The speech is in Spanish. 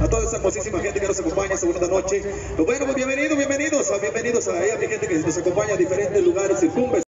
a toda esa hermosísima gente que nos acompaña esta bonita noche. Pues bueno, pues bienvenidos, bienvenidos, bienvenidos a ella, mi gente que nos acompaña a diferentes lugares y cumbres.